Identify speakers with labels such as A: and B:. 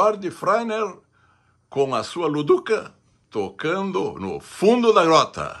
A: Jorge Freiner com a sua Luduca tocando no fundo da grota.